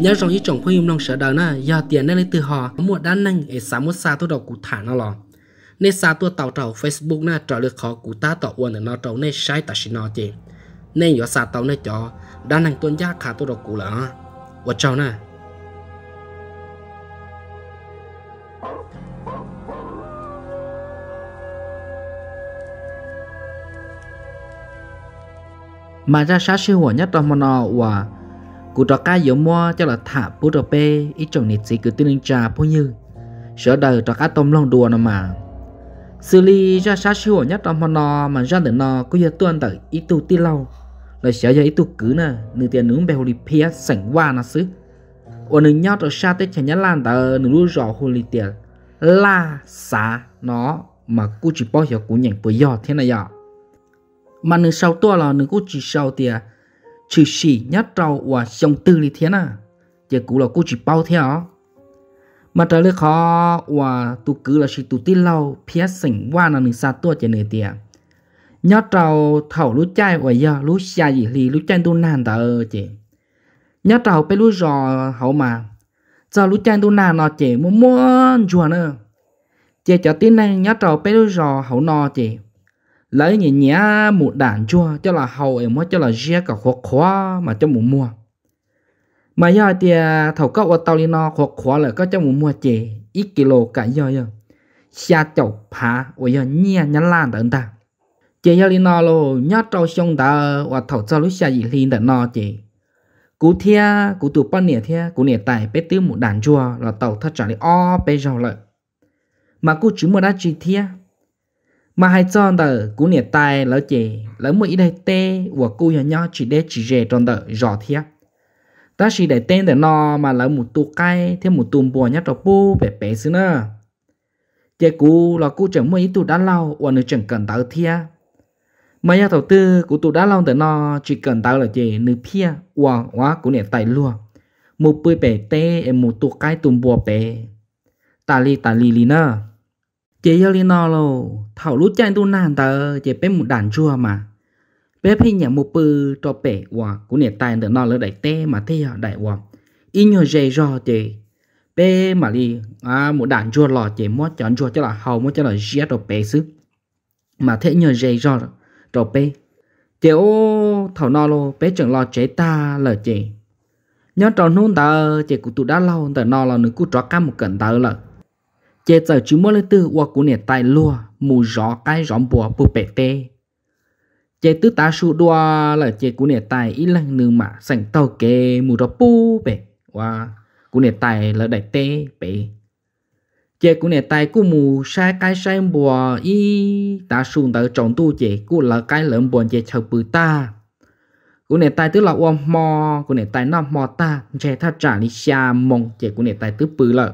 nhớ rằng ý chồng khuyên lòng sợ đời na giờ tiền nên lấy từ họ mua đan nâng để xả một xa tôi đầu cụ thả nó lò. Nên xa tôi tàu tàu Facebook na trở được khó cụ ta tàu uốn nó tàu nên sai ta xin nó chị nên giờ xa tàu nên cho đan nâng tuân gia khả tôi đầu cụ là và cháu na. Mà ra sát sư hỏa nhất trong nó và cụ trò cá dỗ mua cho là thả bút trò bê ít chồng nịt gì cứ tin linh trà bao nhiêu sợ đời trò cá tôm lòng đùa nó mà. Xử lý ra sát siêu hỏa nhất trong nó mà ra được nó có giờ tuân tới ít tu tí lâu. Là sợ giờ ít tu cứ nè nửa tiền nướng bè hồ lì pia sảnh qua nó xứ. Ở nửa nhau trò xa tới chả nhá lan tờ nửa lúa rõ hồ lì tiền la xá nó mà cụ chỉ bao giờ cụ nhận bởi giờ thế này giờ mà nửa sau tua là nửa cụ chỉ sau tiền chỉ xì nhát trâu và xong tư lý thế nào giờ cụ là cụ chỉ bao theo mà trở lại khó và tu cứ là chỉ tu tin lâu phía sỉnh qua là nửa xa tua cho nửa tiền nhát trâu thầu lú chai và giờ lú xa gì thì lú chai tu nàn tờ chị nhát trâu bé lú rò hậu mà giờ lú chai tu nàn nó chị muốn muốn chùa nữa chị cho tin này nhát trâu bé lú rò hậu nó chị lấy nhẹ nhẹ một đàn chua, cho là hầu em mới cho là ria cả khó khó mà cho một mua mà giờ thì à, thầu cấp ở tàu đi nó khó khó là có cho một mua chè ít kilo cả giờ giờ xa chậu phá ở giờ nhẹ nhắn lan đỡ ta. Chè giờ đi nó lo nhát trâu xong ta và thầu cho lúc xa gì liền đỡ nó chè cú thia, cú tụ bao nè thia, cú nè tài bé tiêu một đàn chua, là tàu thật trả đi o bé rau lợi. Mà cú chỉ một đã chỉ thia mà hai chọn tờ cú nhiệt tài lỡ chị lỡ mũi đây tê của cú nhỏ nhỏ chỉ để chỉ rẻ tròn tờ, rõ thiệt ta chỉ để tên để nó mà lỡ một tu cay, thêm một tùm bùa nhát đầu bu bẹp bẹp xứ nữa chị cú là cú chẳng mũi tu đã lâu và nữ chẳng cần tao thiệt mà nhà đầu tư của tu đã lâu để nó chỉ cần tao là chị nữ pia và quá của nhiệt tài luôn một bưởi bể tê, em một tu cay tùm bùa bể ta li ta li li nữa chị yêu li nó lo thảo lút chạy tu nàn tờ, chị bé một đàn chua mà. Bé phi nhà một bự cho bể và cũng nè tay được nó lỡ đại tê mà thế à đại và y nhờ dây do chị. Bé mà đi à một đàn chua lò chị, mót chọn chua cho là hầu, mót cho là giết cho bé xứ. Mà thế nhờ dây do cho bé chị ô, thảo nó lo bé chẳng lo chế ta là chị. Nhớ trò nôn tờ, chị cụ tụ đã lâu, tờ nó là nữ cụ trò cam một cận tờ là chế giờ chú mua lấy từ qua của nè tài lúa mù gió cái gió bùa bù bể tê. Chế tư ta su đua là chế của nè tài ít lần nương mà sành tàu kê, mù đó bù bể. Qua, của nè tài là đại tê, bể. Chế của nè tài của mù sai cái sai bùa, y ta su tới trồng tu chế của là cái lợn buồn chế chầu bự ta. Của nè tài tức là ôm mò, của nè tài nó mò ta chế thắt trả lý xa mong chế của nè tài tức bự lợi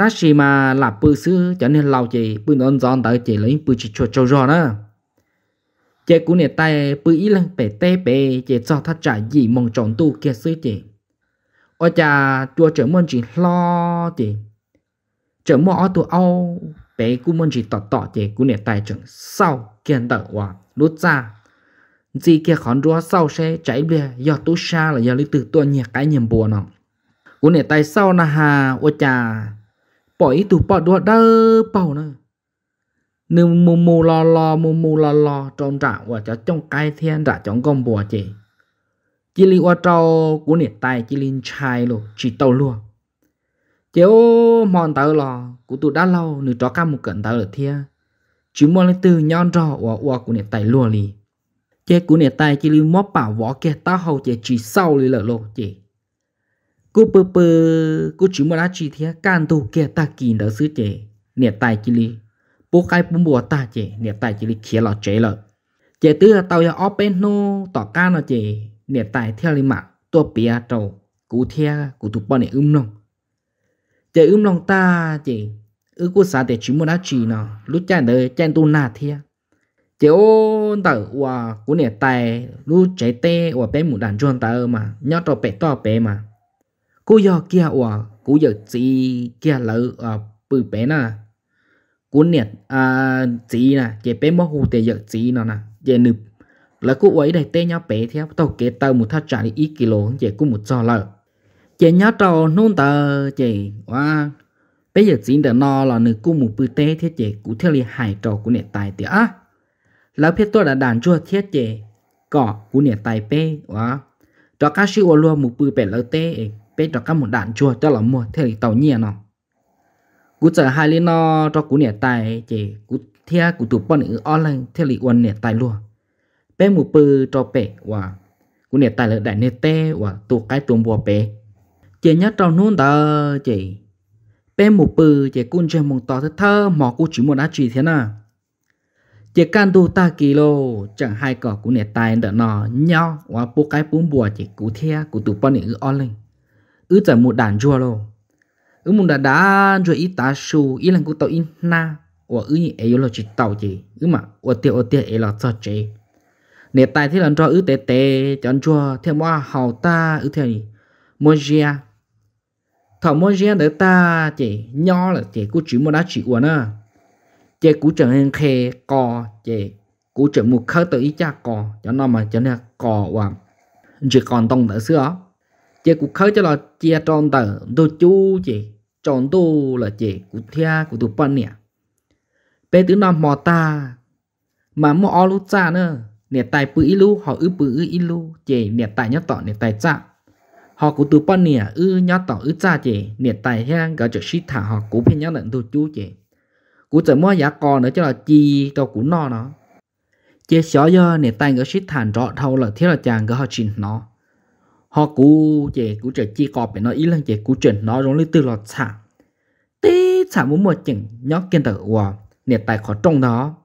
ta chỉ mà là bự sư, cho nên lâu chỉ bự non giòn tới chỉ lấy bự chỉ cho cho giòn á. Chế cú này tay bự ý lần bể tê bể chế cho thắt trả gì mong chọn tu kia sư chỉ ở cha chùa trở môn chỉ lo chỉ trở môn ở tụ âu, bể cú môn chỉ tọt tọt chế cú này tay chẳng sau kiên đợi hòa, lút ra. Gì kia khón rúa sau sẽ chạy bia do tu xa là do lý từ tu nhẹ cái nhiệm bùa nó cú này tay sau na hà ở cha bỏ ý bỏ đua đơ bảo nữa nương mù mù lo lo mù mù lo lo trong trả và cho trong cái thiên trả trong con bùa chị chỉ li qua trâu của nhiệt tài chỉ linh chai luôn chỉ tàu luôn chiếu mòn tàu lò, của tụ đã lâu nửa cho cam một cận tàu ở thia. Chỉ mòn lên từ nhon trò và qua của nhiệt tài luôn li chế của nhiệt tài chỉ li móp bảo võ kia tao hầu chế chỉ sau lì lợ lộ chị cú bơ bơ cú chỉ muốn lá chỉ thế can tu kia ta kỳ đỡ xứ chế nhiệt tài chỉ li. Bố cái bún bùa ta chế nhiệt tài chỉ li kia lọ chế lợ. Chế tư là tàu ya open no tỏ can nó chế nhiệt tài theo li mạng tua bia trầu cú thea cú tụ bọn này ưm nong chế ưm nong ta chế ư cú xã để chỉ muốn lá chỉ nó lúc chạy đời chạy tu na thea, chế ô tờ và cú nhiệt tài lúc chế tê và bé một đàn chuông tờ mà nhớ trò bé to bé mà cú giờ kia ủa, cú giờ chỉ kia lỡ à bự bé nè cú nhiệt à chỉ nè chế bé mất hù tệ giờ chỉ nó nè chế nực là cú ấy đây tê nhau bé theo tàu kế tàu một thắt trả đi ít kilo chế cú một cho lỡ chị nhớ tàu nôn tờ chị 哇 bây giờ chỉ để no là nữ cú một bự tê thiết chị cú theo li hải trò cú nẹt tài tiệt á. Là phía tôi đã đàn chua thiết chị cỏ cú nẹt tài bé ủa, các sư ô luôn một bự bé lỡ tê bé cho các một đạn chua cho là mua. Theo li tàu nhẹ nó cú chờ hai liên nó cho cú nẻ tài chị cú theo cú tụ bọn ở online theo li uốn nẻ tài luôn. Bé một bự cho bé và cú nẻ tài là đại nẻ tê và tụ cái tuồng bùa bé. Chị nhớ trong nôn đó chị bé một bự chị cún chơi một to thơ thơ mỏ cú chỉ một đá chỉ thế nào. Chị can tu ta kỳ lô, chẳng hai cỏ cú nẻ tài đỡ nọ nhau và bố cái bún bùa chị cú thea cú tụ bọn ở online ứ ư một đàn chua lo ư một đàn đá rồi ít ta su ít lần cũng tàu in na. Và ư như ấy là chỉ tàu gì, ư mà và tiêu và tiêu ấy là cho chế nè tại thế lần cho ư tê tê chọn chua theo mua hào ta ư theo gì mua thảo mua riêng để ta chỉ nho là chỉ cú chỉ mua đá chỉ uốn à chỉ cú chẳng hên khe cò chỉ cú chẳng một khơi tự ý cha cò. Cho nó mà cho nên cò và chỉ còn tông tới xưa chị cũng khơi cho là chia tròn tờ. Đồ chú chị, tròn đồ là chị cũng thia cú tụ pan nè. Bé tứ năm mò ta, mà mua o lú cha nữa nè tài bự ilu họ ư bự ilu chị, nè tài nhát tọ nè tài cha. Họ cũng từ bao nè, ư nhát tỏ, ư cha chị. Nè tài hang gỡ cho shit thả họ cũng phải nhát lận đồ chú chị. Cũng chỉ mua giá còn nữa cho là chi cho cũng no nó. Chị xóa giờ, nè tài gỡ shit thản rõ thâu là thiết là chàng gỡ họ chỉnh nó họ cú chị cú chỉ chi cọp nó ý lần chị cú chuyện nó rồi lấy từ lọt xả tí xả muốn một chỉnh nhóc kiên tử hòa nhiệt tài khó trong đó.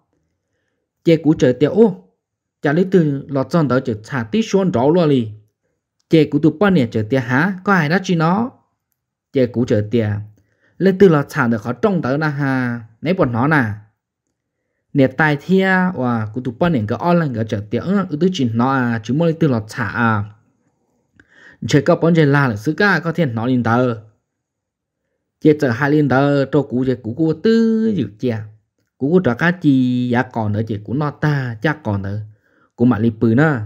Chị cú chờ tiêu ô, chả lấy từ lọt giòn đó chỉ xả tí xuân rõ luôn đi chế cú tụ bao nhiêu chờ tiền hả có ai đã chi nó? Chế cú chờ tiền lên từ lọt xả được khó trong tới là ha nấy bọn nó nè nhiệt tài thia và cú tụ bao nhiêu cái online cái chờ tiền ư ư tứ chỉ nó à chỉ mới từ lọt xả à chế có bọn chế là là sự cả có thiên nó lên tờ. Chế chờ hai lên tờ cho cú chế cú cú tư dự chia cú cú trả cá chi, giá còn nữa chế cú nó ta chắc còn nữa cú mà li bự nữa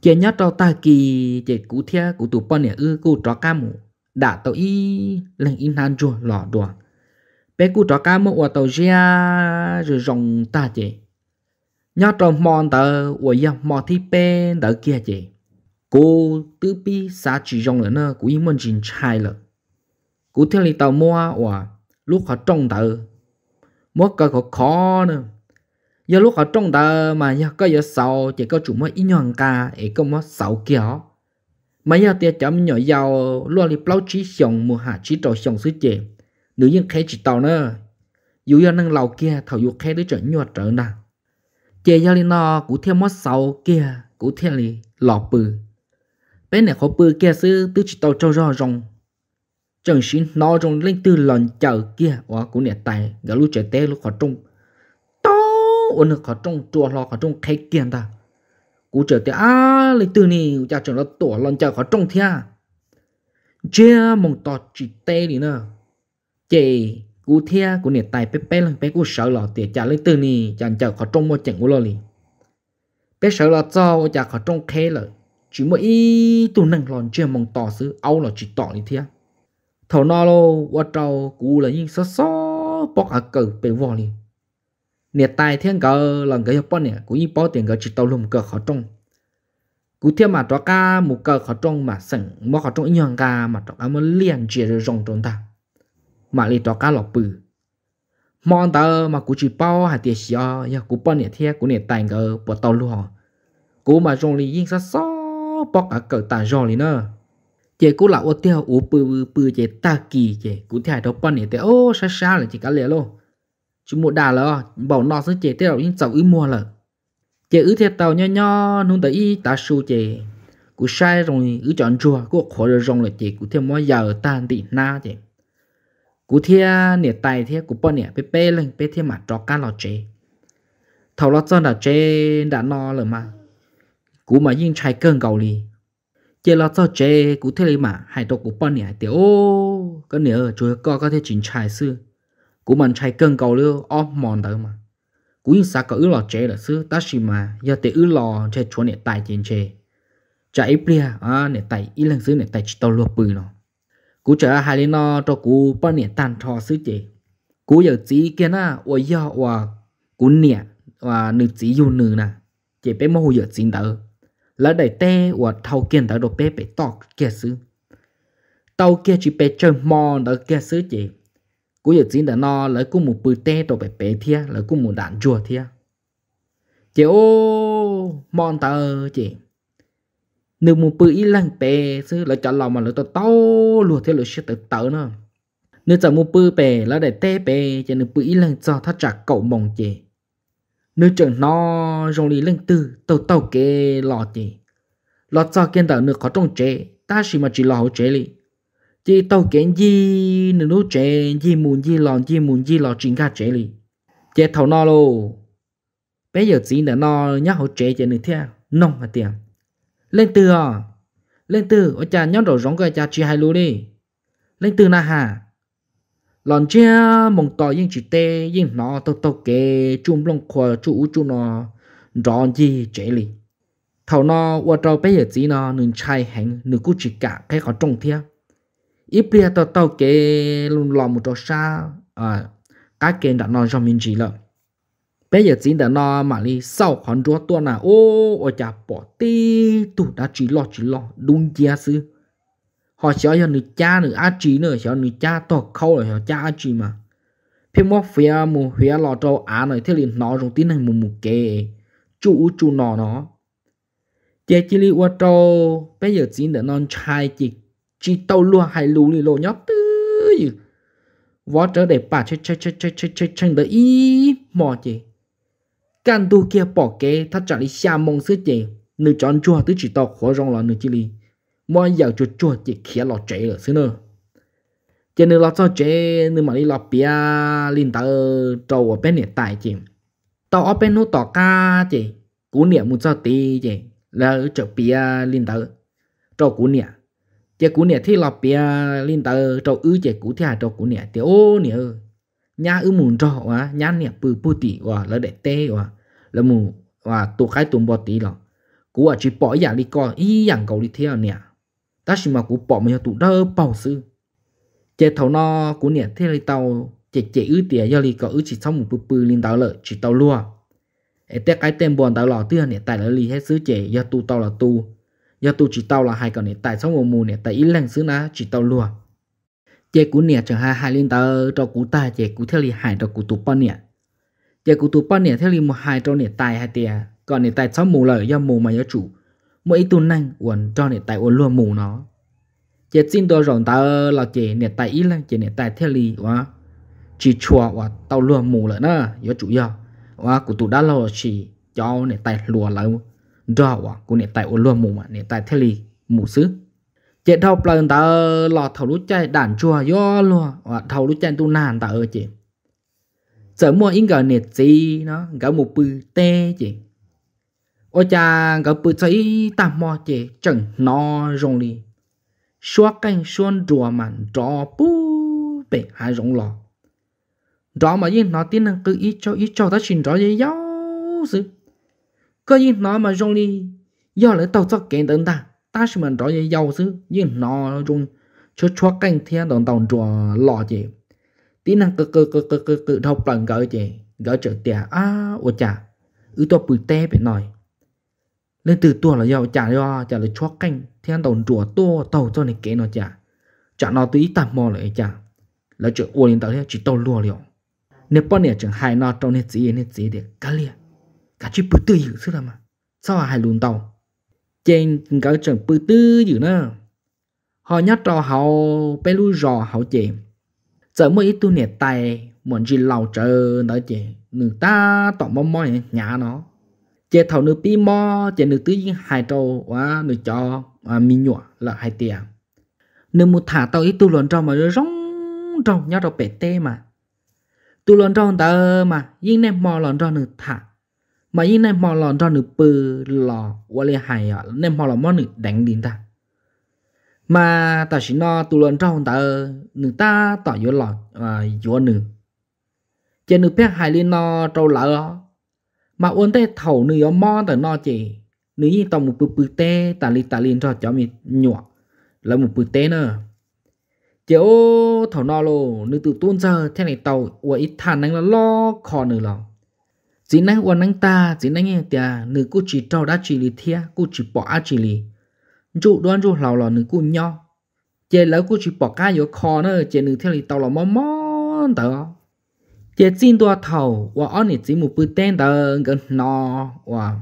chị nhớ cho ta kỳ chị cú thia, cú tụ bọn nè ư, cú trả cá mù. Đã tàu y lên in han chua lọ đùa. Bé cú trả cá mù ở tàu ria rồi rồng ta chị nhớ cho mòn tờ ở ya mò thi bên tờ kia chị cô tư bi sa chỉ rong nữa nè cú yên mình chín cô theo lý tàu mua và lúc họ trông tờ。Mua cái họ khó nữa giờ lúc họ trông tờ mà giờ có giờ sau chỉ có chủ mới ít nhọn cả ấy có mất sáu kia mà giờ tiệt chấm nhỏ giàu luôn đi bao chí xong mua hạ chí trò xong sứ chè nữ nhân khai chỉ tàu nữa dù giờ năng lầu kia, thầu dù khai đứa trở nhọt trở nè chè giờ lý nó cũng thêm mất sáu kia cũng thêm lý lọ bự。Bên này khó bự kia sư tư chỉ tàu cho rõ rong chẳng xin nó trong lên từ lần chờ kia. Quá cũng nè tài, gã lúc trẻ té lúc họ to ôn khó trung chùa lo khó trung khai kiện ta. Cú trở tới à lấy tư này cha trở nó tổ lần chờ khó trung thia. Chia mong to chỉ tê đi nữa chị cú thia, cú nè tài, bé bé lần bé cú sợ lọ tiệt cha lấy từ này cha chờ khó trung một trận cú lo liền bé sợ lọ cho cha khó trung khai rồi chỉ mỗi ý năng lòn chưa mong tỏ xứ âu là chỉ tỏ đi thế thầu nó lô qua trâu cú là những sơ só bóc à cờ bề vò liền. Nè, tài thiên cờ lần cái bọn nè, cú y bó tiền cờ chỉ tàu lùm cờ khó trông. Cú thiên mà cho ca một cờ khó trông mà sẵn mà khó trông nhường ca mà cho ca mới liền chia rồi rong trốn ta mà lì cho ca lọc bự. Mòn tờ mà cú chỉ bao hai tiền xíu ya cú bó nè thiên cú nè tài cờ bỏ tàu luôn cú mà rong lì yên sa so bóc ở cờ ta rong lì nữa chị cú lão ô tiêu ủ bự bự chị ta kỳ chị cú theo đó bọn nè thế ô, xa xa là chỉ cả lẽ luôn chú mua đà là bảo nó sẽ chị theo những tàu ư mua là chị ư theo tàu nho nho, nung tới y, ta su chị cú sai rồi, ư chọn chùa cú khó rồi rong là chị cú theo mua giờ tan đi na chị cú theo nè tài theo cú bao nè bê bê lên bê theo mặt cho cá lò chị thầu lót chân đã chê đã no rồi mà cú mà yên trái cơn cầu li chế lót cho chế cú theo mà hai đồ cú bận nè, tiểu cái nè chúa có có thể chỉnh trái sư. Cú mình chạy cơn cầu lưu off mòn tới mà. Cú yên sao có ứ lò chế là sư, ta chỉ mà, giờ để ứ lò chế chỗ nè tài trên chế chạy bia à nè tài, ít lần sư nè tài chỉ tàu luộc bự nó. Cú chờ hai lên nó cho cú bận nhiêu tàn thọ sư chế cú giờ chỉ kia na ôi giờ và cú nè và nữ chỉ dùng nữ nè. Chỉ bé mô giờ chính đỡ là đầy tê và thâu kiên đỡ đồ bé bé tọt kia sư tàu kia chỉ bé chơi mò đó kia sư chế cú giờ chính đã nó lấy cú một bự tê đồ bé bé thia lấy cú một đạn chùa thia. Chế ô, mòn tờ chế nếu một bự ít lăng bè sư lấy chọn lòng mà lấy tao tao lùa thế lấy sẽ tự tớ nữa. Nếu chẳng một bự bè là đại tê bè cho nếu bự ít lăng cho thắt chặt cậu mong chế nếu chẳng nó rong lý lên tư, tàu tàu kê lọ chế lọ cho kiên tạo nước có trong chế ta chỉ mà chỉ lọ chế li chỉ tàu kiến gì nữa nó chế gì muốn gì lọ gì muốn gì lọ chính cả chế li chế thầu nó luôn bây giờ chỉ là nó nhắc hỗ trợ cho nên theo nông mà tiền lên từ à. Lên từ ở cha nhóm đầu giống cái cha chỉ hai lúa đi. Lên từ na hà lần chia mong tỏ nhưng chỉ tê nhưng nó tao tao kê chung lòng khoa chú chú nó rõ gì chế li thầu nó qua trâu bây giờ chỉ nó nương chai hành nương cú chỉ cả cái khó trông theo ít bia tao tao kê luôn lòng một trò xa à cái kênh đã nói cho mình chỉ là bây giờ chỉ đã nó mà đi sau khoản chúa tuần à ô ở nhà bỏ tê tụ đã chỉ lo chỉ lo, đúng chia sư họ sợ cho người cha nữa á trí nữa sợ người cha to khâu rồi sợ cha á trí mà. Phía móc phía mù phía lò trâu, á này, thế liền nó trong tin này mù mù kề chú chú nó nó. Chế chỉ li qua trâu bây giờ chỉ để non trai chỉ chỉ tàu luôn hay lù li lô nhóc tư võ trở để bà chơi chơi chơi chơi chơi chơi chơi đợi ý mò chị. Can tu kia bỏ kế thắt chặt đi xa mong sứ chị. Nữ chọn chua tứ chỉ tàu khó rong là nữ chỉ li mọi giờ cho chua chỉ khía lọ chế rồi xứ nữa chỉ nên lọ cho chế nên mà đi lọ bia linh tờ trâu ở bên này tại chị. Tao ở bên nó tỏ ca chị cú niệm một cho tí chị là ở bia linh tờ trâu cú niệm chỉ cú niệm thì lọ bia linh tờ trâu ư chị cú thì trâu cú niệm thì ô niệm nhà ư mùn trọ à nhà niệm bự bự tỷ quá, là để tê quá, là mù và tụ khai tụm bò tí lọ, cú à chỉ bỏ giả đi coi ý dạng cầu đi theo nè ta chỉ mà cú bỏ mình tụ đỡ bảo sư. Chế thầu nó cú nè thế là tàu chế chế ư tiền do li có ư chỉ xong một bự bự lên tàu lợi chỉ tàu lúa ế té cái tên buồn tàu lò tiêu à, nè tại là li hết sứ chế do tu tàu là tu do tu chỉ tàu là hai còn nè tại xong một mù nè tại ít lần sứ ná, chỉ tàu lúa chế cú nè chẳng hai hai lên tàu cho cú ta chế cú theo li hai cho cú tu bao nè chế cú tụ bao nè theo li một hai cho nè tài hai tia còn nè tài xong mù lợi do mù mà do chủ mỗi tuần này uẩn cho nè tại uẩn luôn mù nó. Giờ xin tôi rộng ta là chỉ nè tại ít lắm, chỉ nè tại theo li quá chỉ chùa và tao luôn mù lại nữa do chủ do. Và của tụ đã lo chỉ cho nè tại lùa lại do và cụ nè tại uẩn luôn mù mà nè tại theo li mù xứ chỉ thâu lần ta lọt thầu lúc chạy đàn chùa do luôn và thầu lúc chạy tu nàn ta ơi chị giờ mua in gạo nè gì nó gạo một bự tê chị ôi cha gặp bự thấy ta mò chè chẳng nó rong đi xóa canh xuân rùa mặn trò bú bể hai rong lò. Đó mà yên nó tin năng cứ ít cho ít cho ta xin rõ gì giáo sự có yên nó mà rong đi do lấy tàu cho kẹn tận ta ta xin mình rõ gì giàu sự yên nó rong cho xóa canh thiên đồng tàu rùa lò chè tin năng cứ cứ cứ cứ cứ cứ đâu lần gỡ chè gỡ trở tiền à ủa cha ư to bự té bị nói nên từ tua là giàu chả do chả là chó canh. Thiên đồng chùa tua tàu cho này kế nó chả. Chả nó tí tạm mò lại chả. Là chuyện ua lên tới chỉ tàu lùa liệu. Nếu bọn này chẳng hại nó trong này gì này gì để cá liền cá chỉ bự tư dữ xưa mà. Sao hai luôn tàu? Trên cái chẳng bự tư dữ nữa họ nhắc trò họ bé lu rò họ chèm giờ mỗi ít tu nè tay muốn gì lâu chờ đó chị người ta tỏ mò mò nhà nó chế thầu nữ pi mò chế nữ tứ hai trâu và nữ cho à mi nhọ là hai tiền nữ một thả tao ít tu luận trong mà rong trong nhau đâu bể tê mà. Tu luận trong tờ mà, yên nem mò luận trong nữ thả. Mà yên nem mò luận trong nữ bự lò và lê hài à nem mò luận mò nữ đánh đến ta. Mà ta chỉ nó tu luận trong ta nữ ta tỏ yếu lọt và yếu nữ. Chế nữ biết hai lên nó trâu lỡ mà ôn tê thầu nữ yếu mò tờ nó chỉ nữ như tao một bự bự tê ta li ta liên cho cho mình nhỏ là một bự tê nữa ô thầu nó lô nữ tự tuôn giờ thế này tàu, ua ít thàn năng là lo khó nữ lò. Chỉ năng ua năng ta chỉ năng nghe tia nữ cú chỉ trâu đã chỉ lì thia, cú chỉ bỏ á chỉ lì. Dụ đoan dụ lào lò nữ cú nho. Chế lỡ cú chỉ bỏ cá vô khó nữa chế nữ theo lì tàu là mò mò tờ chế xin tua thầu và ở này chỉ một bữa tên tờ gần nọ và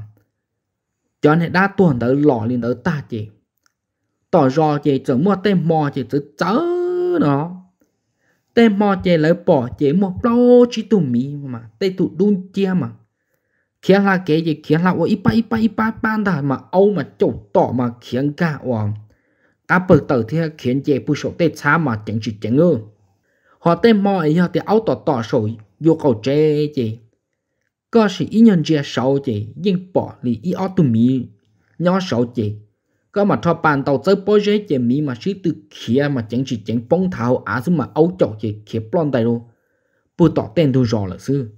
cho nên đã tuần tờ lò liền tờ ta chế tỏ rõ chế chẳng mua tên mò chế chứ chớ nó tên mò chế lấy bỏ chế một chỉ tụ mì mà tên tụ đun chia mà khiến là cái gì khiến là ôi ba ba ba ba đà mà âu mà chỗ tỏ mà khiến cả và ta bật tờ thì khiến chế bu số tên xa mà chẳng chỉ chẳng ơ họ tên mò ấy họ thì áo tỏ tỏ sổ vô cầu chê chế có sự ý nhân chia sầu chế nhưng bỏ lì ý áo tù mì. Nhỏ sầu chế có mà thọ bàn tàu chơi bôi chế chế mì mà sĩ từ kia mà chẳng chỉ chẳng bông thảo á chứ mà áo chậu chế kia plon tay luôn. Bù tỏ tên tu rõ là sư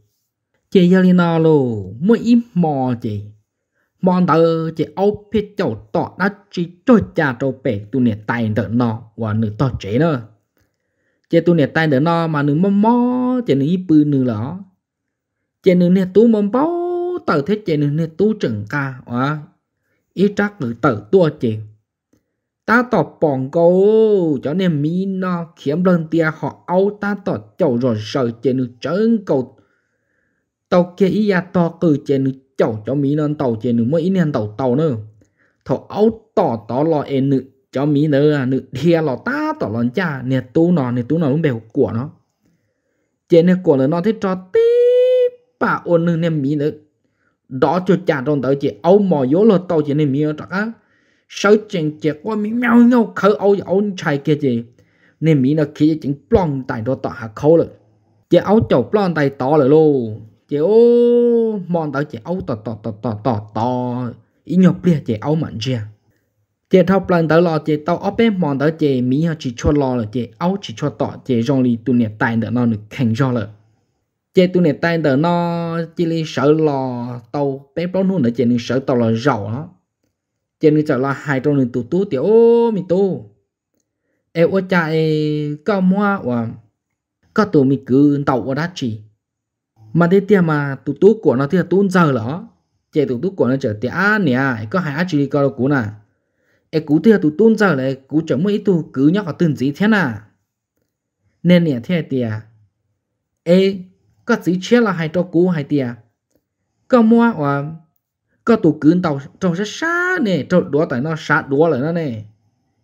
chế giờ li nào lô mỗi ít mò chế mò tờ chế áo phía chậu tỏ đã chỉ cho cha trâu bể tu nè tay đỡ nọ và nữ tỏ chế nữa chế tu nè tay đỡ no mà nữ mò mò chế nữ yếp bự nữ lỏ chế nữ nè tu mò bao tờ thế chế nữ nè tu chẳng ca à ít chắc nữ tờ tua chế ta tỏ bỏng cầu cho nên mi nó khiếm lần tia họ áo ta tỏ chậu rồi sợ chế nữ chân cầu tàu kia ý ya to cử chế nữ chậu cho mi non tàu chế nữ mới nên tàu tàu nữa thọ áo tỏ tỏ lo em nữ cho mi nữa à nữ thia lo ta tỏ lon cha, nè tú nó, nè tú nó cũng bèo của nó. Chế nè của nó thế cho tí bà ôn nữ nè mi nữa. Đó cho cha trong tới chị, ấu mò yếu lo tàu chị nè mi ở á. Sợ chèn chẹt qua mì mèo nhau khờ ấu ấu chạy kia chị. Nè mi nó khi chính plong tại đó tỏ hạ khâu rồi chị ấu chầu plong tại tỏ rồi luôn. Chị ô, mòn tới chị ấu tỏ tỏ tỏ tỏ tỏ tỏ. Ý nhọc bia chị ấu mạnh chưa? Chị thao lần tới lo chị tàu ốp em, mòn tới chị mỹ họ à, chỉ cho lo là chị áo chỉ cho tỏ chị rong li tu nẹt tay đỡ nó được khánh cho lợ. Chị tu nẹt tay đỡ nó chỉ li sợ lo tàu, bé bao nữa chị nên sợ tàu là giàu đó chị nên sợ là hai trong nên tu tu thì ô mi tu em ô cha em có mua và có tụ mi cứ tàu ở đó chỉ mà thế tiệm mà tu tú của nó thì là tu giờ lỡ. Chế tu tú của nó trở tiệm à nè, có hai á chỉ có cú nè e cú tia tụ tôn giờ lại cú chẳng mấy tụ cứ nhóc ở từng gì thế nào? Nên nè, thế tia e có gì chia là hai cho cú hai tia có mua và có tụ cứ tàu trong sát sát nè trong đó tại nó sát đó là nó nè.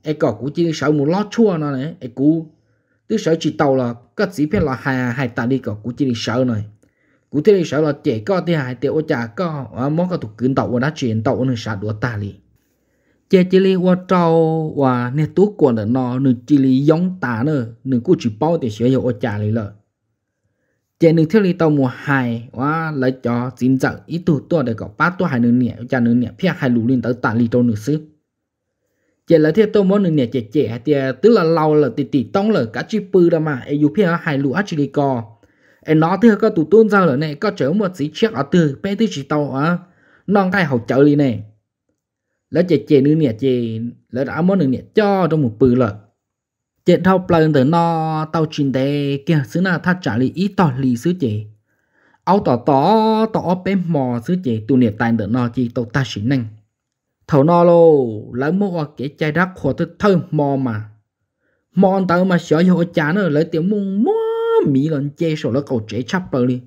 E có cú chỉ sợ một lo chua nó nè e cú. Tức sợ chỉ tàu là có gì phải là hai hai ta đi, có cú chỉ sợ này. Cú thế sợ là trẻ có thì hai tiểu cha có ờ, món cái tụ cứ tàu đã chuyển tàu nó sát đó ta đi chế chỉ li qua trâu và nè tú của nó nó nửa chỉ li giống ta nữa nửa cụ chỉ bao thì sử dụng trả li lợ chế nửa thiết li tàu mùa hai và lấy cho chính dẫn ít tuổi tuổi để có ba tuổi hai nửa nhẹ cha nửa nhẹ phía hai lũ lên tới ta li tàu nửa xứ chế lấy thiết tàu món nửa nhẹ chế chế thì tức là lâu là tỷ tỷ tông là cả chi bự đó mà ai phía hai lũ chỉ li co em nó thì có tụ tôn ra là này có chở một chỉ chiếc ở từ bé tư chỉ tàu à non cái hậu chở đi này lỡ chè chè nữa nè chè lỡ đã món nữa nè cho trong một bự lợ chè thâu plân từ no tàu chín đề kia xứ nào thắt trả lý ý tỏ lý xứ chè áo tỏ tỏ tỏ bé mò xứ chè tu nè tài từ no chi tàu ta xí năng thầu no lô lỡ mua cái chai đắt khổ thức thơ mò mà mò tao mà sợ hiệu chán nữa lấy tiểu mùng mua mỹ lần chè sổ lỡ cầu chế chắp bờ đi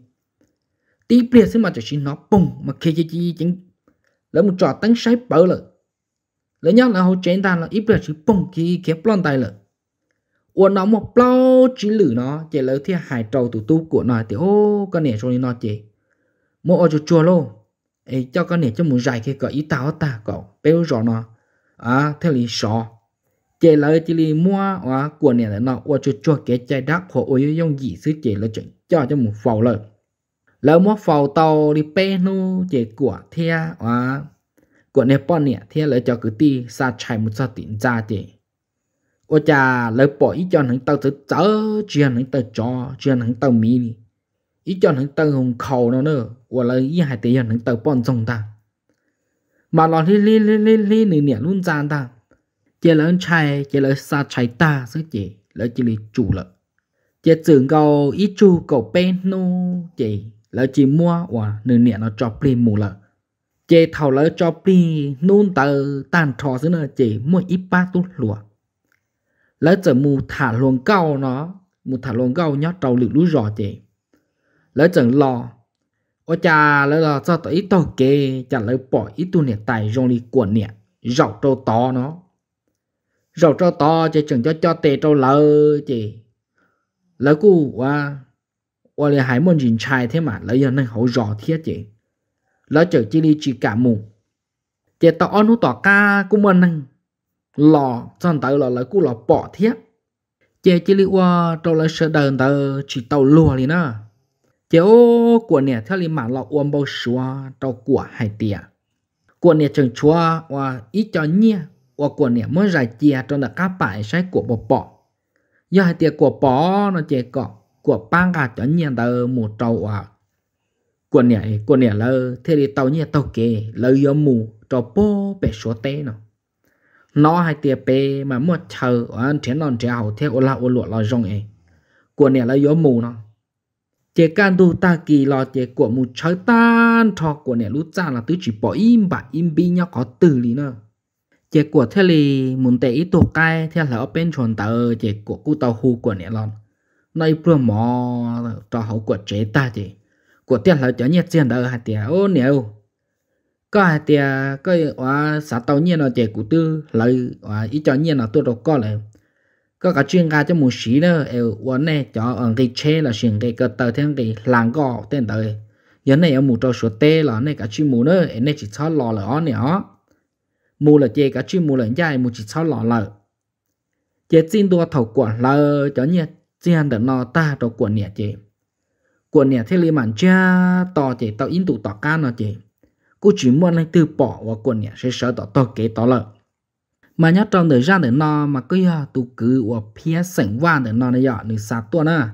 tí bia xứ mà chỉ nó bùng mà kia chỉ chỉ chính lấy một trò tăng sấy bờ rồi lấy nhau là hậu chế ta là ít là chỉ bông khi kéo plon tay rồi uốn nó một bao chỉ lử nó, chỉ lỡ thì hải trâu tụ tu của nó, thì ô, con nẻ rồi nó chỉ mua ở chỗ chùa lô. Ấy cho con nẻ cho muốn dài kia có ý tao ta, cậu béo rõ nó. À theo lý sọ. Chế lỡ chỉ li mua à của nè là nó ở chỗ chùa cái trái đất của ôi dùng gì sự chế là chừng cho cho một phàu lời lỡ mua phàu tàu đi pe nu chế của thea à của này, bọn nè thì lại cho cứ ti sa chạy một sa tỉnh ra chế ô cha lỡ bỏ ý cho hắn tàu thứ chớ chuyện hắn tàu cho chuyện hắn tàu mì đi. Ý cho hắn tàu hùng khẩu nó nữa ô lời ý hai tiền hắn tàu bọn dòng ta. Mà lo li li li li li nửa nè luôn gian ta. Chế lớn chạy chế lớn xa chạy ta sức chế lỡ chỉ lì chủ lợi. Chỉ tưởng cầu ý chủ cầu bên nô chỉ lỡ chỉ mua và nửa nè nó cho pli mù lợi chế thầu lỡ cho bì nôn tờ, tàn trò dưới nữa chế mua ít ba tốt lùa. Lỡ giờ mù thả luồng cao nó, mù thả luồng cao nhó trâu lựu lũ rò chế lỡ chẳng lo ô cha lỡ lò cho tới ít tờ kê chả lỡ bỏ ít tu nè tài rong đi quần nè rọc trâu to nó. Rọc trâu to chế chẳng cho cho tê trâu lỡ chế lỡ cu wa wa liền hải môn nhìn trai thế mà, lỡ giờ nên hậu rò thiết chế lỡ chở chỉ đi chỉ cả mù. Chỉ tao ăn tỏ ca cũng mà năng lò chân tới lò lỡ cu lò bỏ thiết? Chỉ chỉ đi qua trâu lại sợ đờn tao chỉ tàu lùa liền à chỉ ô của nè theo li mà lọ uom bao xua trâu của hai tia, của nè chừng chua và ít cho nhia. Và của nè mới giải chia cho là các bãi sai của bỏ bỏ do hai tiệt của bỏ nó chỉ có của bang cả cho nhia tờ một trâu à của nè của nè lơ. Thế thì tàu nhia tàu kề lơ gió mù, cho bố bể số té nó nó hai tia bê mà mua chờ, ở trên non trèo theo thế ô lụa là rong ấy. Của nè là gió mù nó chế can tu ta kỳ lo chế của mù chơi tan cho của nè lút ra là tứ chỉ bỏ im bả im bi nhau có từ lý nữa chế của thế li muốn tệ ít tổ cai theo là ở bên chuẩn tờ chế của cụ tàu hù của nè lon. Nay bữa mò, cho hậu của chế ta chế của tiền là cho nhiệt tiền đỡ hạt tiền ô nhiều có hạt tiền có ở xã tàu nhiên là trẻ cụ tư lời ở ít cho nhiên là tôi đâu có lại có cả chuyên gia cho một sĩ nữa ở quán này cho ở cái chế là chuyện cái cơ tờ thêm cái làng gò tên đời. Giờ này ở một trò số tê là này cả chuyên mù nữa này chỉ cho lò là ó. Nữa mù là chơi cả chuyên mù là dài, mù chỉ cho lò là chơi xin đua thầu quản là cho nhiên tiền để nó ta cho quản nhẹ chơi của nhà thế li màn cha tỏ chế tao in tụ tỏ ca nó chế. Cô chỉ muốn lấy từ bỏ và của nhà sẽ sợ tỏ tỏ kế tỏ lợi. Mà nhớ trong thời gian để nó mà cứ à, giờ tụ cứ và phía sảnh van để nó này giờ được sát tuần à.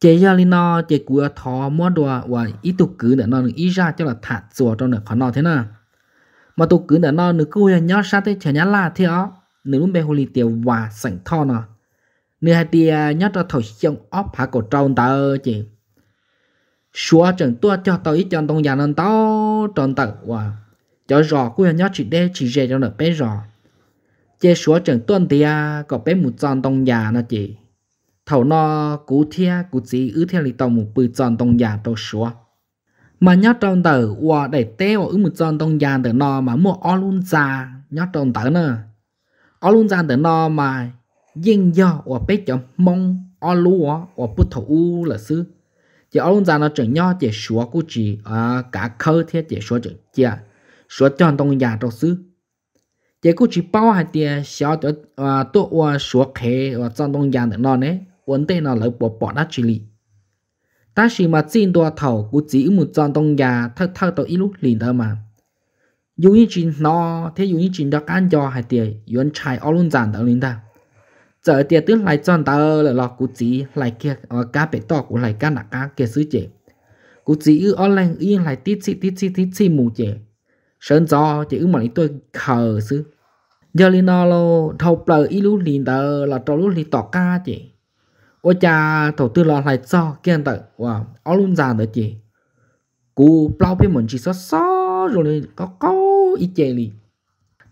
Chế giờ li nó chế cú à thò mua đồ và ít tụ cứ để nó được ít ra cho là thả chùa trong được khó nó thế nào mà tụ cứ để nó được cứ nhớ sát thế chả nhớ là thế đó nếu lúc bé hồ li tiêu và sảnh thò nó nếu hai tia nhớ cho thổi xong óp hạ cổ trâu tờ chị xóa trận tua cho tao ít chân tông nhà nên tao tròn tật. Và cho rõ của ya nhớ chỉ đê chỉ dễ cho nó bé rõ chế xóa trận tuần thì à có bé một tròn tông nhà nó chị. Thầu nó cú thia, cú chỉ ứ theo lì tàu một bự tròn tông nhà tao xóa mà nhớ tròn tờ và để té ở một tròn tông nhà để nó mà mua ở luôn già nhớ tròn tờ nữa ở luôn già để nó mà yên do và bé cho mong ở lúa và bút u là sư chỉ ông già nó chẳng nhau chỉ xóa cú chỉ à cả khơi theo chỉ xóa chẳng chia xóa tròn đông nhà trong xứ chỉ có chỉ bao hai tiền xóa cho à tổ à, và xóa khé và trong đông nhà được nó nè vấn đề nó lấy bỏ bỏ đã chỉ lì. Ta chỉ mà xin đua à thầu cũng chỉ một trong đông nhà thật thật tổ ít lúc liền đó mà. Dù như chỉ nó, thế dù như chỉ đã ăn cho hai tiền yuan chạy ông già giang đó liền ta giờ tiền tức lại chọn tờ là lọ cú chỉ, lại kia ở cá bể to của lại cá nạc cá kia xứ chế. Cú chỉ ở online yên lại tít xí tít xí tít xí mù chế. Sơn gió chỉ mà tôi khờ xứ. Giờ lên nó lo thâu bờ ý lú liền tờ là trâu lú liền tỏ ca chị ôi cha thầu tư là lại cho kia tờ, wow ở luôn già nữa chị cú bao phía mình chỉ xót xót rồi này có có ít chè li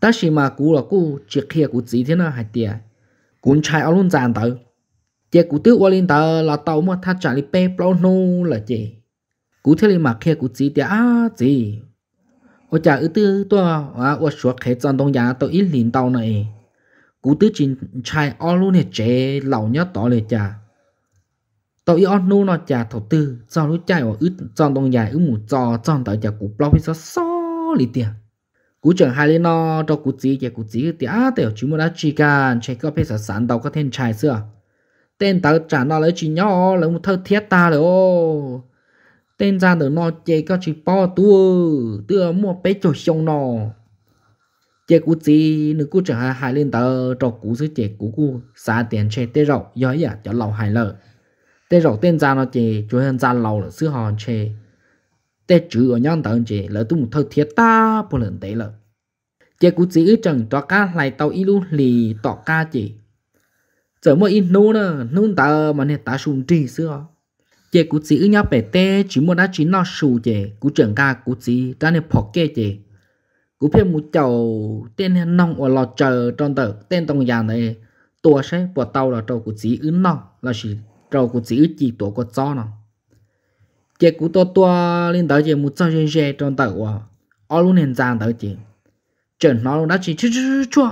ta chỉ mà cú là cú chỉ kia cú chỉ thế nào hay tiệt cũng chạy ở luôn dàn tờ chế cụ tiêu qua lên tờ là tàu mà tha trả đi pe plau nô là chế cụ thế lên mà khe cụ chỉ tiếc à gì ở chả ở tư tua à ở số khé chọn đông nhà tàu ít liền tàu này. Cụ tư chỉ chạy ở luôn này chế lão nhớ tỏ lệ chả tàu ít ở nô nó chả thầu tư cho lúc chạy ở ư chọn đông nhà ở mù cho, chọn tàu chả cụ plau bây giờ so lì tiền cú chẳng hai lên nó cho cú chỉ cái cú chỉ thì á, tiểu chúng mình đã chỉ cần chạy có phải sau sản đầu có thêm chạy xưa tên tớ trả nó lấy chỉ nhỏ, lấy một thơ thiết ta rồi, ô. Tên ra được nó chạy có chỉ po tua tua mua bé cho xong nó chạy cú gì nữa cú chẳng hai lên tớ, cho cú sẽ chạy cú cú xả tiền chạy tê rộng gió ý à cho lâu hai lợ tê rộng tên ra nó chạy cho hơn ra lâu là xưa hòn chạy tê chữ ở nhon tờ chế, lỡ tu một thơ thiết ta, bộ lần tế lợ chế cũng gì chẳng cho cá lại tàu ít lúc lì tỏ ca chế. Giờ mỗi ít nô nữa nô ta mà nè ta sùng trì xưa. Chị cũng chỉ nhau bể tê, chỉ muốn đã chỉ nó sù chị cũng chẳng ca cũng chỉ ra nè phọc kê chị cũng phê một chầu, tên nong ở lò chờ trong tờ, tên tông nhà này tua sẽ bỏ tàu là trâu cú chỉ ứng nó là chỉ trâu cú chỉ chỉ tổ có cho nó chị cú to to lên tới chị một trăm trên xe trong tàu à ở luôn hiện giang tới chị trần nó đã chỉ chú chú chú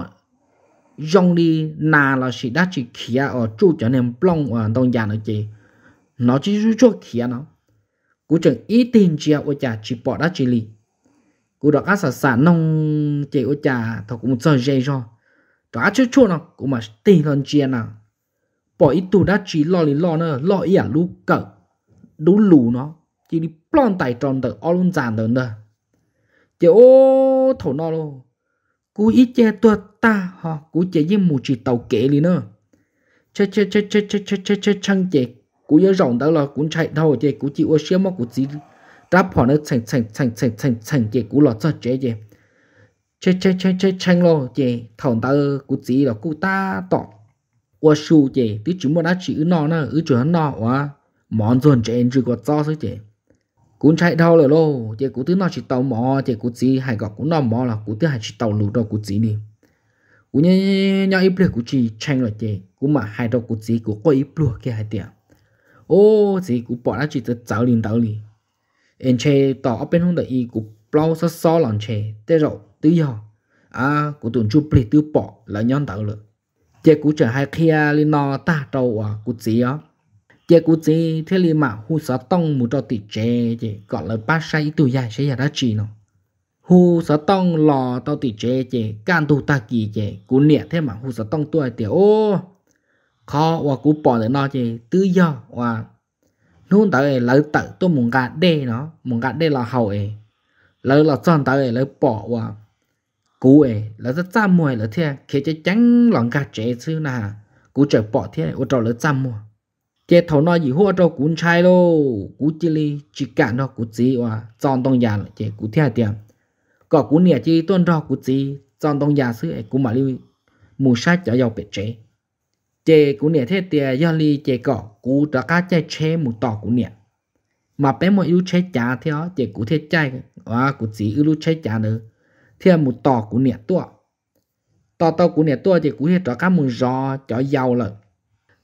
dòng đi nà là chỉ đã chỉ kia ở chỗ cho nên plong ở đông giang nữa chị nó chỉ chú chú kia nó cú chẳng ý tin chị ở chả chỉ bỏ đã chỉ li cú đó các sản sản nông chị ở chả thọ cũng trăm dây cho đó chú chú nó cũng mà tin hơn chị nào bỏ ít tu đã chỉ lo li lo nữa lo ý à lúc cỡ đủ lù nó, chỉ đi plon tài tròn tờ ở luôn giàn tờ nữa chỉ ô, thổ nó luôn cú ít che tua ta họ cú che với mù chỉ tàu kể đi nữa. Che che che che che che che che, chăng che cú nhớ rộng đó là cú chạy đâu che cú chỉ ô xíu mà cú chỉ đáp họ nó thành thành thành thành thành thành che cú lọt cho che che che che che che, chăng lo che thằng ta cú chỉ là cú ta tỏ ô su che tí chúng mà đã chỉ nó nè, ứ chuyện nó quá món dồn che chỉ có cho thôi chị cũng chạy đâu rồi lô chị cũng thứ nó chỉ tàu mò chị cũng gì hay gọi cũng nó mò là cũng thứ hay chỉ tàu lụt đâu cũng gì đi. Cũng như nhau ít bữa cũng chỉ tranh rồi chị cũng mà hai đâu cũng gì cũng có ít bữa kia hai tiền ô chị cũng bỏ ra chỉ tới cháu liền tàu liền em chơi tỏ bên không đợi ý cũng bao sao sao lòng chơi thế rồi tự do à cũng tuần chụp bì tự bỏ là nhon tàu rồi chị cũng chờ hai kia lên nó ta đâu à cũng gì á? Giờ cú chỉ thế li mà hu sợ tông một trò tỉ chế chế gọi là ba sai tu dài sẽ ra chỉ nó hu sợ tông lò tao tỉ chế chế can tu ta kỳ chế cú nhẹ thế mà hu sợ tông tuổi tiểu ô khó và cú bỏ để nó chế tư do và nôn tới lấy tự tôi muốn gạt đê nó muốn gạt đê là hậu ấy lấy là chọn tới lấy bỏ và cú ấy lấy rất chăm mùi là thế khi chơi trắng lòng gạt chế chứ nà cú trở bỏ thế ô trò lấy chăm mùi chế thầu nó gì hua cho cũng chai lô cú chỉ li chỉ cả nó cú chỉ và chọn đông già chế cú theo tiệm, có cú nè chỉ tuân cho cú chỉ chọn đông già xứ cú mà lưu mù sát cho giàu bệt chế chế cú nè thế tiệm do li chế có cú đã cá chế chế mù tỏ cú nè mà bé một yêu chế trả theo chế cú thế chạy và cú chỉ yêu chế trả nữa. Theo mù tỏ cú nè tua. Tỏ tao cú nè tua chế cú thế cho cá mù gió cho giàu lợi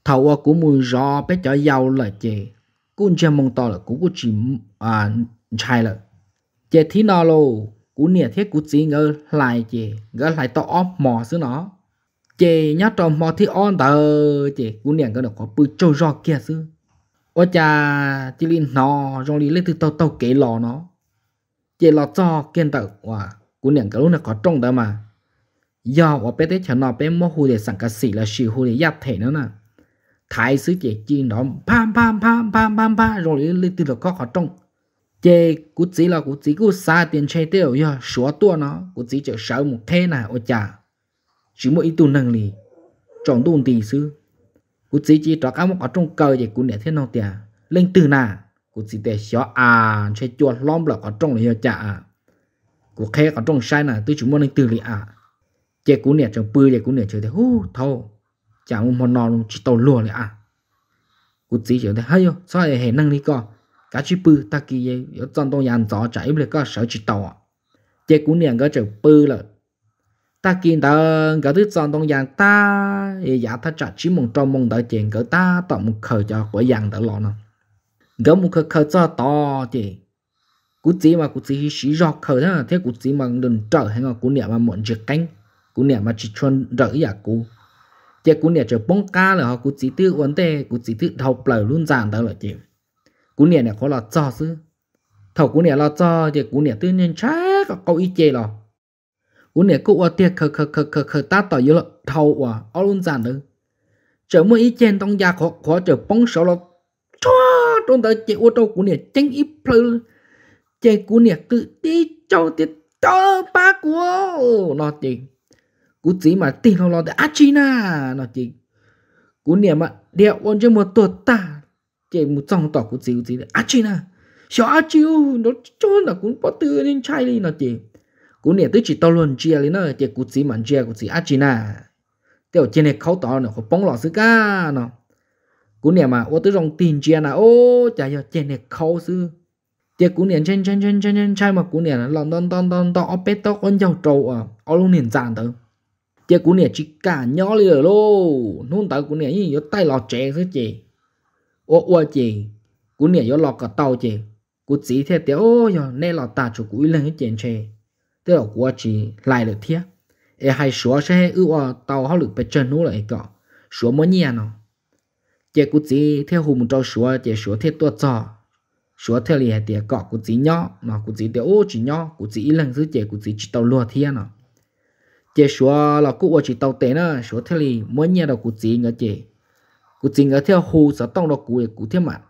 thầu của mùi gió bé cho giàu là chị cũng chưa mong to là cũng có chỉ à chạy là chị thì nó lô. Cũng nhẹ thế cũng chỉ ngờ lại chị ngờ lại to ốp mò xứ nó. Chị nhớ trong mò thì on tờ chị cũng nhẹ cái được có bự trâu gió kia xứ. Ôi cha chị linh nó rồi lấy từ tàu tàu kế lò nó. Chị lò cho kiên tờ quả cũng nhẹ cái lúc này có trông đó mà. Do ở bé thế cho nó bé mua hù để sẵn cả xỉ là xỉ hù để giáp thể nữa nè thái sư chế chi nó pam pam pam pam pam pam rồi lên từ đó có khó trong. Chế cú chỉ là cú chỉ cú xa tiền chơi tiêu yo số tua nó. Cú chỉ chờ sợ một thế này ở cha chỉ một ít tu năng lì, chọn tu tỷ sư cú chỉ chỉ cho các một ở trong cờ vậy, cú để thế nào tiền lên từ nà, cú chỉ để xóa à chơi chua lom là ở trong là cha cú khe ở trong sai nà tôi chỉ muốn lên từ lì à. Chế cú nè trong bươi vậy, cú nè chơi thế hú, thâu chẳng một nọ chỉ tàu lùa lại à. Cú chỉ chỉ thấy hay sao lại hệ năng đi co cả chỉ bự ta kia ở trong tôi nhàn gió chạy bự có sợ chỉ tàu à. Chế cú niệm cái chữ bự là, ta kia ta cái thứ trong tôi nhàn ta giả ta trả chỉ mong trong mong đợi chuyện cái ta tạo một khởi cho của yan đỡ lọ nó cái một khởi khởi cho to thì cú chỉ mà, cú chỉ chỉ rõ khởi thế thế cú chỉ mà đừng trở hay là cú niệm mà muốn chỉ cánh. Cú niệm mà chỉ chuẩn đỡ giả dạ cú chế cú nè chờ bông cá là họ cú chỉ tư vấn đề cú chỉ tư thầu bờ luôn giàn đó là chị cú nè nè có là cho chứ thầu cú nè là cho chế cú nè tư nhân chắc có câu ý chế là cú nè cú ở tiệt khờ khờ khờ khờ khờ ta tỏ yếu là thầu à ở luôn giàn đó chờ mỗi ý chế tông gia khó khó chờ bông số là cho trong đó chế ô tô cú nè tránh ít plơ chế cú nè tự đi cho tiệt cho ba của nó chị cú chỉ mà tin lo lo để Argentina, nó chỉ cú niệm mà đeo ôn cho một tuột ta chỉ một trong tỏ cú chỉ chỉ Argentina, chi Argentina, nó cho là cũng bắt tư nên chai đi nó chỉ cú niệm tới chỉ tao luôn chia lên nó chỉ cú chỉ mà chia cú chỉ Argentina, tiểu trên này khâu tỏ nó có bóng lọ sư ca nó cú niệm mà ô tới dòng tiền chia là ô chả giờ trên này khâu sư tiệt cú niệm trên trên trên trên trên chai mà cú niệm là lon don don don don ở bê tóc ôn dầu trâu à ở luôn niệm dạng tới chơi cú nè chỉ cả nhỏ lì rồi lô. Nôn tới cú nè như có tay lọ trẻ chứ chị. Ô ô chị, cú nè có lọ cả tàu chị. Cú chỉ thế tiệt ô giờ nè lọ ta chủ cú lên cái chuyện chơi tức là của chị lại được thiệt e hay số sẽ ưu tàu họ được bị chân nô lại cả số mới nhẹ nó. Chế cú chỉ theo hùng cho số chế số thế tuột trò số theo liền thì cọ, cú chỉ nhỏ nó cú chỉ theo ô, chỉ nhỏ, cú chỉ lần thứ chế cú chỉ chỉ tàu lùa thiên nó chế số là cú chỉ tàu tệ nó số thế lì mỗi nhà đâu cú chỉ ngỡ chế cú chỉ ngỡ theo hù sợ tông đâu cú cú theo mặt.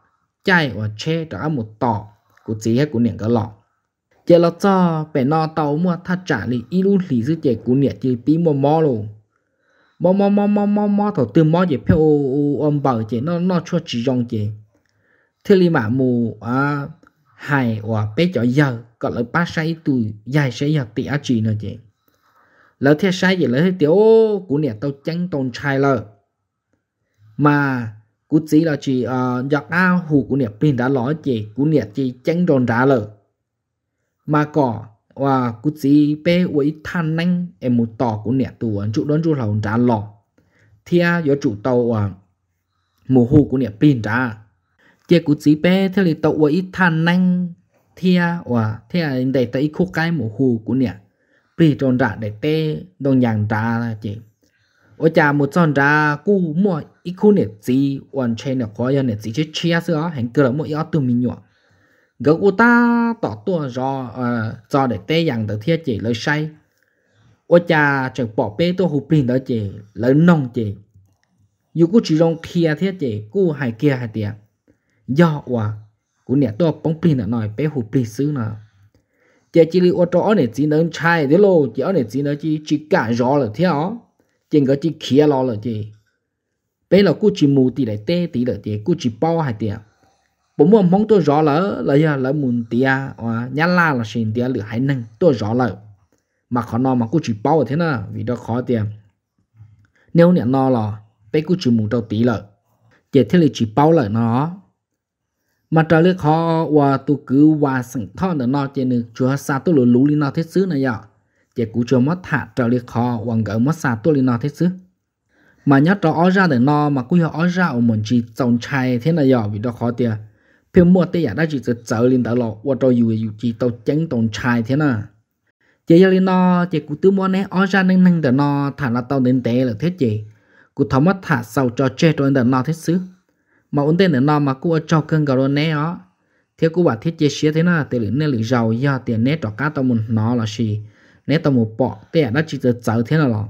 Chạy và che đã một tỏ cú chỉ hay cú niệm cái lọ. Chế là cho bé nó tàu mua thắt trả lì ít lúc lì dư chế cú niệm chỉ bí mò mò luôn mò mò mò mò mò mò thầu từ mò chế phía âm bảo chế nó nó cho chỉ dòng chế thế li mà mù à hài và bé cho giờ, có lại ba sai tuổi dài sẽ giờ tỉ á chỉ nữa chế lỡ thế sai gì lỡ thế tiểu cú nè tao tránh tồn trai lỡ mà cú chỉ là chỉ uh, giọt ao hù cú nè pin đã nói chỉ cú nè chỉ tránh tồn trả lỡ mà có và cú chỉ bé với than nang em một tỏ của nè tù ờ, chủ đón chủ lòng trả lọ thia do chủ tàu à mù hù của nè pin trả chỉ cú chỉ bé thế thì tàu với than nang thia và thia để tới khúc cái mù hù của nè bị tròn ra để tê, đồng nhàng ra là chị. Ở cha một tròn ra cú mua ít khu nè trên hoàn 全 là có nè gì chứ chia sữa hành cơ là một yếu từ mình nhỏ gấu u ta tỏ tua do ờ do để tê yang được thiết chị, lời say. Ô cha chẳng bỏ bê tôi hụp pin đó chị, lời nông chị. Dù cú chỉ rong kia thiết chị, cú hay kia hay tiệt do quả cú nè tôi bóng pin là nói bé hụp pin xứ nào chỉ chỉ li ô tô này chỉ nên chạy thế lô chỉ ở này chỉ nên chỉ chỉ cả rõ là thế ó chỉ có chỉ kia lo là chỉ bây là cô chỉ mù tí lại tê tí là chỉ cô chỉ bao hay tiền bố mua mong tôi rõ lỡ là giờ là muốn tiền à nhá la là xin tiền lửa hay nâng tôi rõ lỡ mà khó nó mà cô chỉ bao thế nào vì đó khó tiền nếu nhận nó là bây cô chỉ mù đầu tí là chỉ thế là chỉ bao lỡ nó mà trả lời khó và tôi cứ và sẵn thọ nữa nó chỉ được chúa xa tôi lũ lũ lên nó thế xứ này vậy chỉ cú chúa mất thả trả lời khó và gỡ mất xa tôi lên nó thế xứ. Mà nhớ cho ó ra để nó mà cú hiểu ó ra ở mình chỉ trồng chai thế này vậy vì đó khó tiền. Phim mua tây giả đã chỉ tự trở lên đó lọ và tôi dù dù chỉ tàu tránh tồn trai thế nào chỉ giờ lên nó chỉ cú tư mua nè ở ra nên nên để nó thả là tàu đến té là thế gì cú thấu mất thả sau cho chơi rồi để nó thế xứ mà ổn tên nữa nó mà cụ cho cơn gạo nè ó. Thế cú bảo thiết chế xía thế nào tiền nên lĩnh giàu do tiền nét trọ cá tao muốn nó là gì nét tao muốn bỏ tiền đó chỉ được trở thế nào lọ.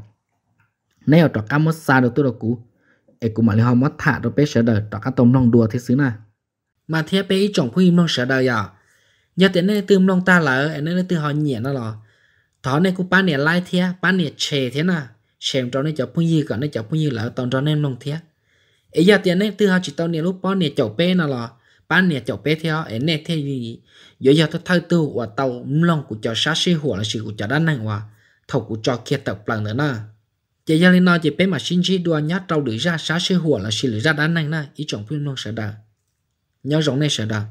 Nét ở trọ cá mất xa được tôi đâu cú ấy cũng mà lấy họ mất thả đâu bé sợ đời trọ cá tôm nông đùa thế xứ nào mà thế bé chồng phụ im long sợ đời à? Giờ tiền nơi từ long ta lỡ ở nên từ họ nhẹ nó lọ. Thọ này cú bán nè lai thế bán nè chè thế nào xem cho nên cho phun gì cả nên cho phun gì lỡ tao cho nên long thế ấy giờ tiền này từ họ chỉ tao nè lúc bán nè chậu bé nào là bán nè chậu bé theo ấy nè thế gì? Giờ giờ tao thay tư và tao um long của cho sát sĩ của là sự của cho đan năng và thầu của cho kia tập lần nữa nè. Chỉ giờ lên nói chỉ bé mà xin chỉ đua nhát trâu được ra sát sĩ của là sự ra đan năng nè. Ý chọn phim long sợ đạt, nhớ rộng này sợ đạt.